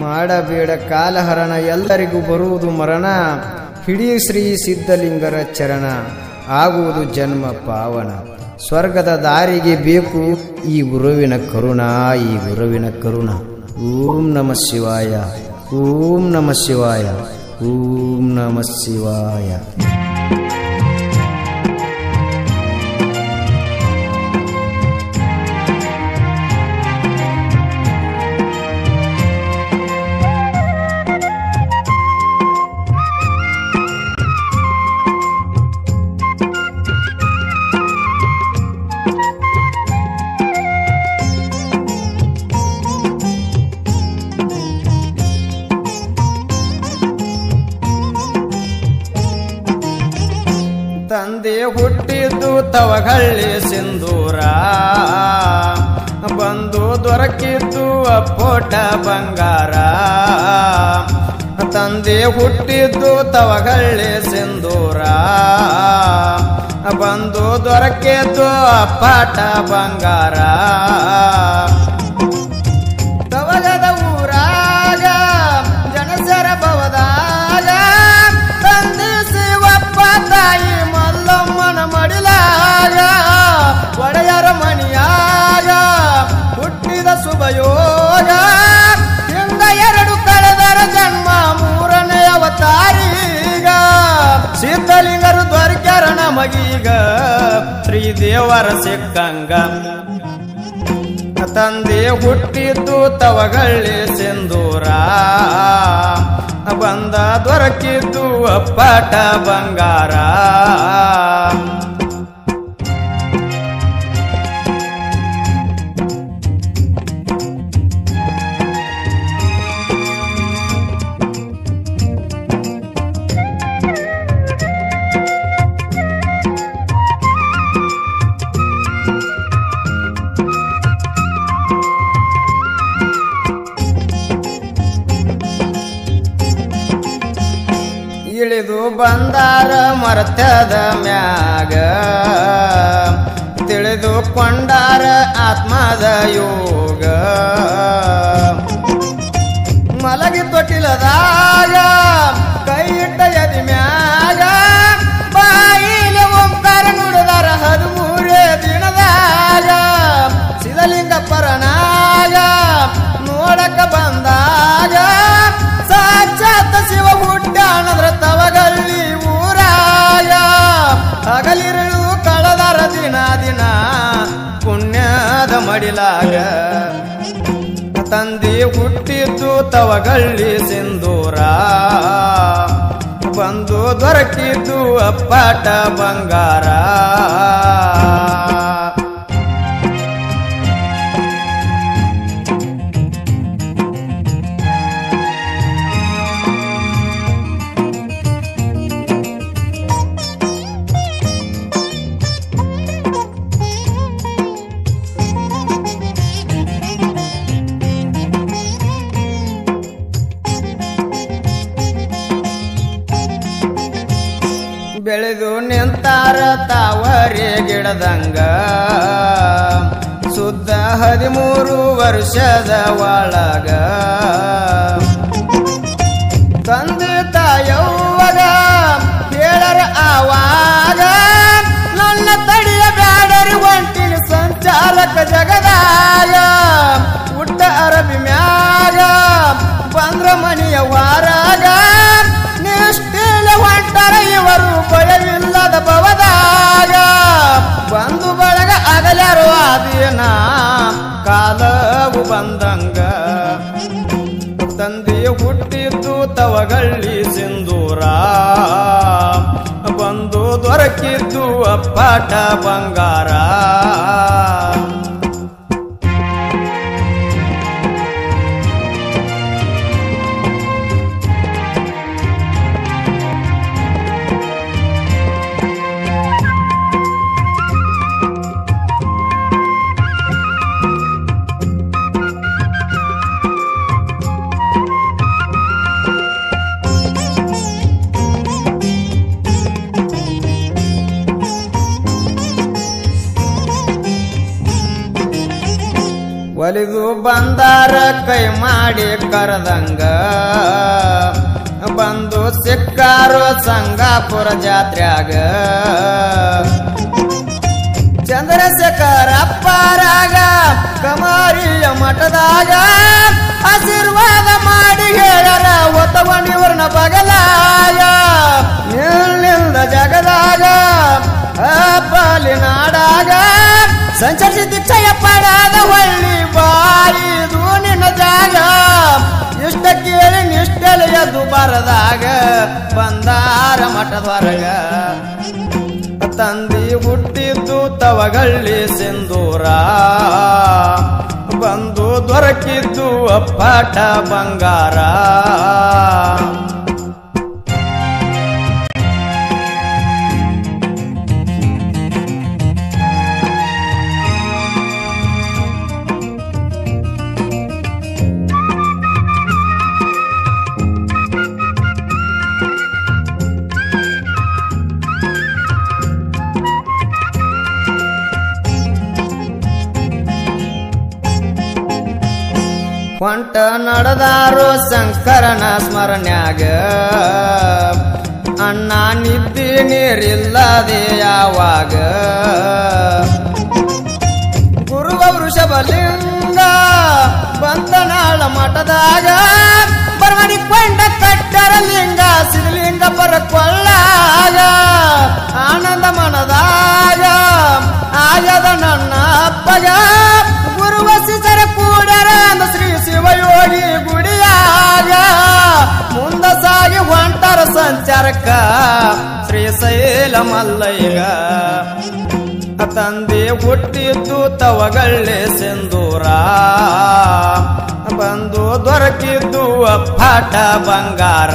ಮಾಡಬೇಡ ಕಾಲಹರಣ ಎಲ್ಲರಿಗೂ ಬರುವುದು ಮರಣ. ಹಿಡೀ ಶ್ರೀ ಸಿದ್ಧಲಿಂಗರ ಚರಣ. ಆಗುವುದು ಜನ್ಮ ಪಾವನ. ಸ್ವರ್ಗದ ದಾರಿಗೆ ಬೇಕು ಈ ಗುರುವಿನ ಕರುಣ, ಈ ಗುರುವಿನ ಕರುಣ. ಓಂ ನಮ ಶಿವಾಯ, ಓಂ ನಮ ಶಿವಾಯ, ಓಂ ನಮ ಶಿವಾಯ. ತವಗಳ್ಳಿ ಸಿಂಧೂರ. ಬಂದು ದೊರಕಿದ್ದು ಅಪ್ಪೋಟ ಬಂಗಾರ. ತಂದೆ ಹುಟ್ಟಿದ್ದು ತವಗಳ್ಳಿ ಸಿಂಧೂರ. ಬಂದು ದೊರಕಿದ್ದು ಅಪ್ಪಾಟ ಬಂಗಾರ. ನಮಗೀಗ ಶ್ರೀದೇವರ ಸಿಕ್ಕಂಗ. ತಂದೆ ಹುಟ್ಟಿದ್ದು ತವಗಳ್ಳಿ ಸಿಂಧೂರ. ಬಂದ ದೊರಕಿದ್ದು ಅಪ್ಪಟ ಬಂಗಾರ. ಇಳಿದು ಬಂದಾರ ಮರ್ತದ ಮ್ಯಾಗ. ತಿಳಿದುಕೊಂಡಾರ ಆತ್ಮದ ಯೋಗ. ಮಲಗಿ ತೊಟ್ಟಿಲದಾಗ ತಂದಿ ತಂದೆ ಹುಟ್ಟಿದ್ದು ತವಗಳ್ಳಿ ಸಿಂಧೂರ. ಬಂದು ದೊರಕಿದ್ದು ಅಪ್ಪಾಟ ಬಂಗಾರ. ಹದಿಮೂರು ವರ್ಷದ ಒಳಗ. ತಂದೆ ತಾಯವ್ವಗ ಕೇಳರ ಆವಾಗ, ನನ್ನ ತಡಿಯ ಬ್ಯಾಡರಿ ಒಂಟಿನ ಸಂಚಾರಕ ಜಗದಾಗ ಹುಟ್ಟ ಅರಬಿ ಮ್ಯಾಗ, ಬಂದ್ರ ಮನೆಯ ವಾರಾಗ. ನಿಷ್ಠಿಲ ಹೊಂಟರ ಇವರು ಬಯವಿಲ್ಲದ ಭವದಾಗ. ಬಂದು ಬಳಗ ಅಗಲರು ಆದಿನ ಕಾಲವು ಬಂದಂಗ. ತಂದೆಯ ಹುಟ್ಟಿದ್ದು ತವಗಳ್ಳಿ ಸಿಂಧೂರ. ಬಂದು ದೊರಕಿದ್ದು ಅಪ್ಪಾಟ ಬಂಗಾರ. ಒಲಿದು ಬಂದಾರ ಕೈ ಮಾಡಿ ಕರೆದಂಗ. ಬಂದು ಸಿಕ್ಕಾರು ಸಂಗಾಪುರ ಜಾತ್ರ್ಯಾಗ. ಚಂದ್ರಶೇಖರಪ್ಪರಾಗ, ಕಮಾರಿಯ ಮಠದಾಗ ಆಶೀರ್ವಾದ ಮಾಡಿ ಹೇಳರ ಒತ್ತಗೊಂಡಿವ್ರನ ಬಗಲಾಗ ನಿಲ್ದ ಜಗದಾಗ ಪಾಲಿನಾಡಾಗ ನಾಡಾಗ ಸಂಚರಿಸಿದ ಚಯ ಪಡಾದ ಹೊಳ್ಳಿ ಬಾಯಿದು ನಿನ್ನ ಜಾಗ. ಇಷ್ಟ ಕೇಳಿ ನಿಷ್ಟಲೆ ಎದ್ದು ಬರದಾಗ, ಬಂದಾರ ಮಠದವರಗ ತಂದಿ ಹುಟ್ಟಿದ್ದು ತವಗಳ್ಳಿ ಸಿಂಧೂರ. ಬಂದು ದೊರಕಿದ್ದು ಅಪ್ಪಾಟ ಬಂಗಾರ. ಹೊಂಟ ನಡೆದಾರೋ ಶಂಕರನ ಸ್ಮರಣ್ಯಾಗ. ಅಣ್ಣ ನಿದ್ದಿ ನೀರಿಲ್ಲದೆ ಯಾವಾಗ? ಗುರುವ ವೃಷಭಲಿಂಗ ಶ್ರೀಶೈಲ ಮಲ್ಲಯ್ಯ ತಂದೆ ಹುಟ್ಟಿದ್ದು ತವಗಳ್ಳೆ ಸಿಂಧೂರ. ಬಂದು ದೊರಕಿದ್ದು ಅಪ್ಪಾಟ ಬಂಗಾರ.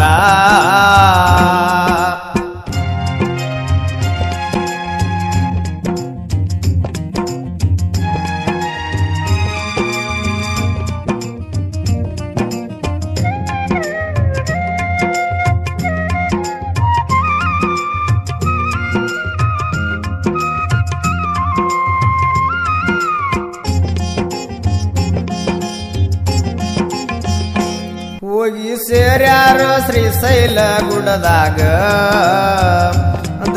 ಹೋಗಿ ಸೇರ್ಯಾರು ಶ್ರೀಶೈಲ ಗುಡದಾಗ.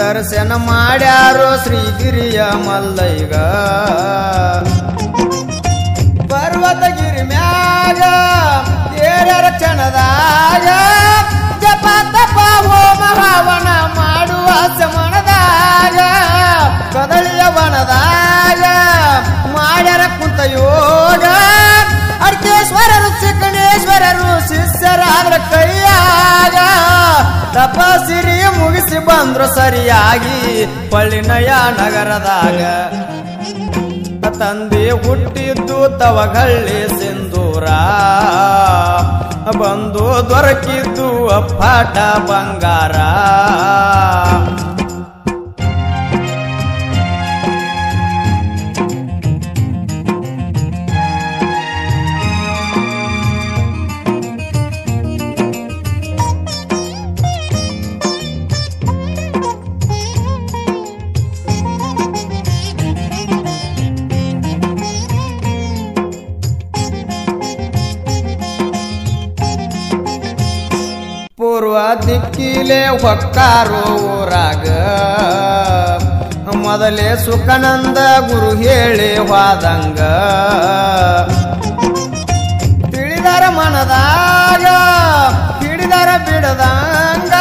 ದರ್ಶನ ಮಾಡ್ಯಾರು ಶ್ರೀಗಿರಿಯ ಮಲ್ಲೈಗ ಪರ್ವತಗಿರಿ ಮ್ಯಾಗ ಏರ್ಯಾರ ಕ್ಷಣದಾಗ. ಜಪ ತಪ ಹೋಮ ಮಾಡುವ ಸಮಣದಾಗ ತಪಸಿರಿ ಮುಗಿಸಿ ಬಂದ್ರು ಸರಿಯಾಗಿ ಪಳ್ಳಿನಯ ನಗರದಾಗ. ತಂದೆ ಹುಟ್ಟಿದ್ದು ತವಗಳ್ಳಿ ಸಿಂಧೂರ. ಬಂದು ದೊರಕಿದ್ದು ಅಪ್ಪಾಟ ಬಂಗಾರ. ಪೂರ್ವ ದಿಕ್ಕಿಲೆ ಹೊಕ್ಕಾರು ಊರಾಗ. ಮೊದಲೇ ಸುಖನಂದ ಗುರು ಹೇಳಿ ಹೋದಂಗ. ತಿಳಿದರ ಮನದಾಗ, ಹಿಡಿದರ ಬಿಡದಂಗ.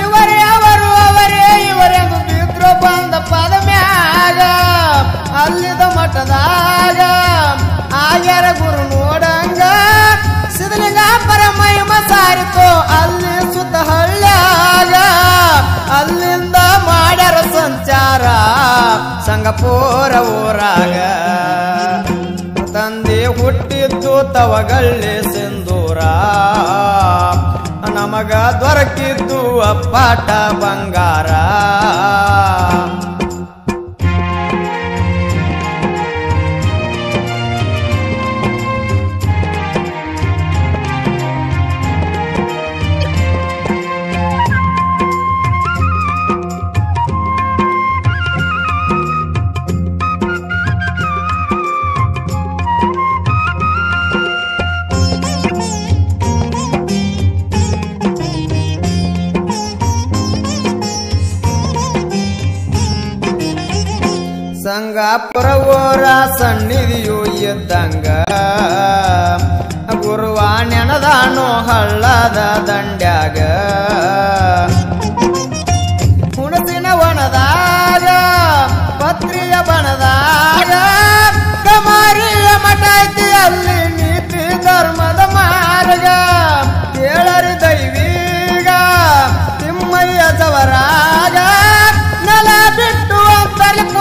ಇವರೇ ಅವರು, ಅವರೇ ಇವರೆಂದು ಬಿದ್ರು ಬಂದ ಪದ ಮ್ಯಾಗ. ಅಲ್ಲಿದ ಮಠದಾಗ, ಆಗ್ಯಾರ ಗುರು ಸಂಗಪುರ ಊರಾಗ. ತಂದೆ ಹುಟ್ಟಿದ್ದು ತವಗಳ್ಳಿ ಸಿಂಧೂರ. ನಮಗ ದೊರಕಿದ್ದು ಅಪ್ಪಾಟ ಬಂಗಾರ. ಗಂಗಾಪುರ ಓರ ಸನ್ನಿಧಿಯು ಇದ್ದಂಗ ಗುರುವ ನೆನದಾನು ಹಳ್ಳದ ದಂಡ್ಯಾಗ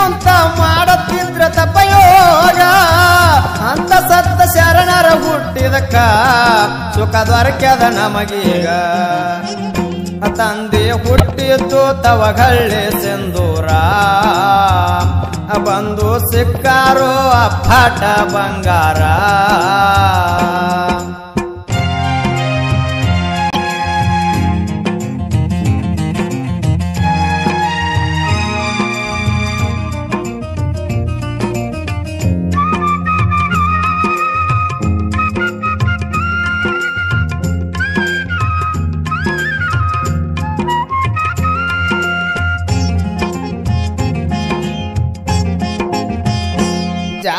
ಅಂತಲ್ಲಿ ಮಾಡತ್ತಿದ್ರ ತಪಯೋಗ. ಅಂತ ಸತ್ತ ಶರಣರ ಹುಟ್ಟಿದಕ್ಕ ಸುಖ ದೊರಕ್ಯದ ನಮಗೀಗ. ತಂದೆ ಹುಟ್ಟಿದ್ದು ತವಗಳ್ಳೆ ಸಿಂಧೂರ. ಬಂದು ಸಿಕ್ಕಾರೋ ಅಪ್ಪಾಟ ಬಂಗಾರ.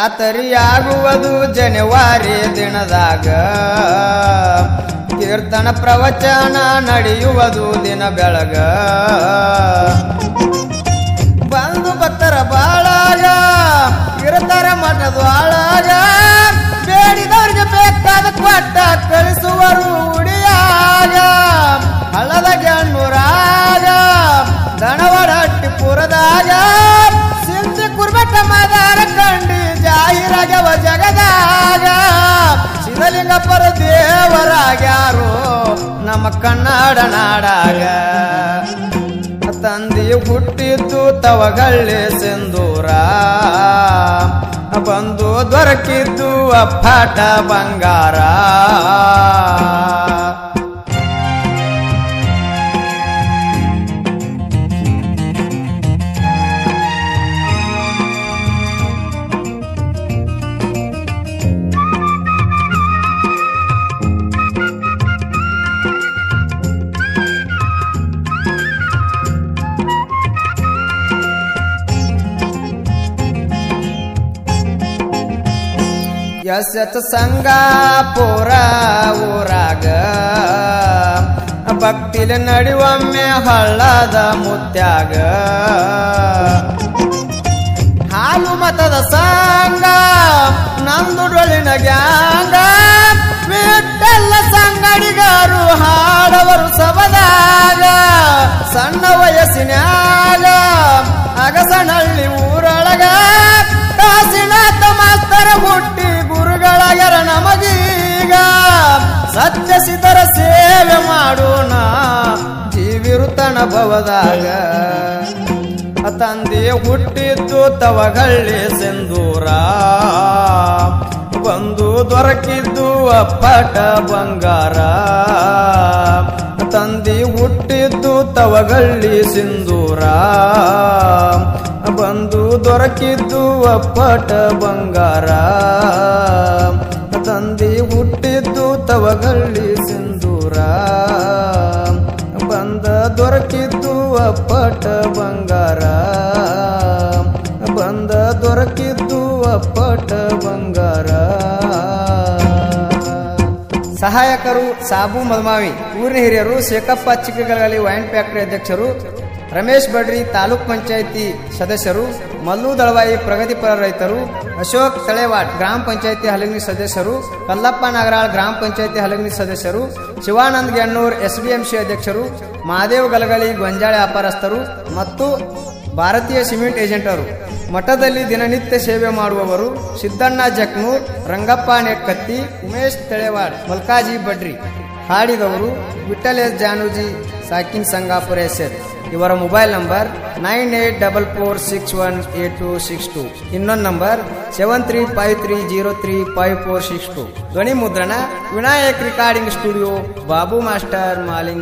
ಜಾತರಿಯಾಗುವುದು ಜನವರಿ ದಿನದಾಗ. ಕೀರ್ತನ ಪ್ರವಚನ ನಡೆಯುವುದು ದಿನ ಬೆಳಗ. ಬಂದು ಭಕ್ತರ ಬಾಳಾಗ ಮಠದ ಮಠದೊಳಗ ಬೇಡಿದವ್ರಿಗೆ ಬೇಕಾದ ಕೊಟ್ಟ ಕಳಿಸುವರು ಉಡಿಯಾಗ. ಹಳ್ಳದ ಗೆಣ್ಣೂರಾಗ ದಣವಡ ಜಾಹಿರಾಗ್ಯವ ಜಗದಾಗ, ಶಿವಲಿಂಗಪ್ಪರ ದೇವರಾಗ್ಯಾರು ನಮ್ಮ ಕನ್ನಡ ನಾಡಾಗ. ತಂದಿ ಹುಟ್ಟಿದ್ದು ತವಗಳ್ಳಿ ಸಿಂಧೂರ, ಬಂದು ದೊರಕಿದ್ದು ಅಪ್ಪಾಟ ಬಂಗಾರ. ಎಸ್ ಸಂಗಾ ಪೂರ ಊರಾಗ. ಭಕ್ತಿಲ ನಡಿವೊಮ್ಮೆ ಹಳ್ಳದ ಮುತ್ಯಾಗ. ಹಾಲು ಮತದ ಸಂಗ ನಂದುಡೊಳಿನ ಗ್ಯಾಂಗ. ಬಿಟ್ಟೆಲ್ಲ ಸಂಗಡಿಗರು ಹಾಡವರು ಸಬದಾಗ ಸಣ್ಣ ವಯಸ್ಸಿನ್ಯಾಗ, ಅಗಸನಹಳ್ಳಿ ಊರೊಳಗ. ಕಾಸಿನ ಮಾಸ್ತರ ಹುಟ್ಟಿ ಸತ್ಯ ಸಿದರ ಸೇವೆ ಮಾಡೋಣ. ಜೀವಿರುತನ ಭವದಾಗ. ತಂದೆ ಹುಟ್ಟಿದ್ದು ತವಗಳ್ಳಿ ಸಿಂಧೂರ. ಬಂದು ದೊರಕಿದ್ದು ಅಪ್ಪಟ ಬಂಗಾರ. ತಂದಿ ಹುಟ್ಟಿದ್ದು ತವಗಳ್ಳಿ ಸಿಂಧೂರ. ಬಂದು ದೊರಕಿದ್ದು ಅಪ್ಪಟ ಬಂಗಾರ. ತಂದಿ ಹುಟ್ಟಿದ್ದು ತವಗಳ್ಳಿ ಸಿಂಧೂರ. ಬಂದ ದೊರಕಿದ್ದು ಅಪ್ಪಟ ಬಂಗಾರ. ಬಂದ ದೊರಕಿದ್ದು ಅಪ್ಪಟ ಬಂಗಾರ. ಸಹಾಯಕರು ಸಾಬು ಮದಮಾವಿ ಊರಿನ ಹಿರಿಯರು ಶೇಖಪ್ಪ ಚಿಕ್ಕಗಳಲ್ಲಿ ವೈನ್ ಫ್ಯಾಕ್ಟರಿ ಅಧ್ಯಕ್ಷರು ರಮೇಶ್ ಬಡ್ರಿ ತಾಲೂಕ್ ಪಂಚಾಯಿತಿ ಸದಸ್ಯರು, ಮಲ್ಲು ದಳವಾಯಿ ಪ್ರಗತಿಪರ ರೈತರು, ಅಶೋಕ್ ತಳೆವಾಡ್ ಗ್ರಾಮ ಪಂಚಾಯಿತಿ ಹಲಗಿನ ಸದಸ್ಯರು, ಕಲ್ಲಪ್ಪ ನಾಗರಾಳ್ ಗ್ರಾಮ ಪಂಚಾಯಿತಿ ಹಲಗಿನ ಸದಸ್ಯರು, ಶಿವಾನಂದ್ ಗೆಣ್ಣೂರ್ ಎಸ್ಬಿಎಂಸಿ ಅಧ್ಯಕ್ಷರು ಮಹಾದೇವ್ ಗಲಗಲಿ ಗೊಂಜಾಳೆ ವ್ಯಾಪಾರಸ್ಥರು ಮತ್ತು ಭಾರತೀಯ ಸಿಮೆಂಟ್ ಏಜೆಂಟರು. ಮಠದಲ್ಲಿ ದಿನನಿತ್ಯ ಸೇವೆ ಮಾಡುವವರು ಸಿದ್ದಣ್ಣ ಜಕ್ನೂರ್, ರಂಗಪ್ಪ ನೆಟ್ಕತ್ತಿ ಉಮೇಶ್ ತಳೆವಾಡ್, ಮಲ್ಕಾಜಿ ಬಡ್ರಿ. ಹಾಡಿದವರು ವಿಠಲ್ ಎಸ್ ಜಾನೂಜಿ, ಸಾಕಿನ್ ಸಂಗಾಪುರ ಎಸ್ ಇವರ mobile number nine eight double four six one eight two six two. ಇನ್ನೊಂದು number seven three five three zero three five four six two. ಧ್ವನಿ ಮುದ್ರಣ Vinayak recording studio, Babu master Maling.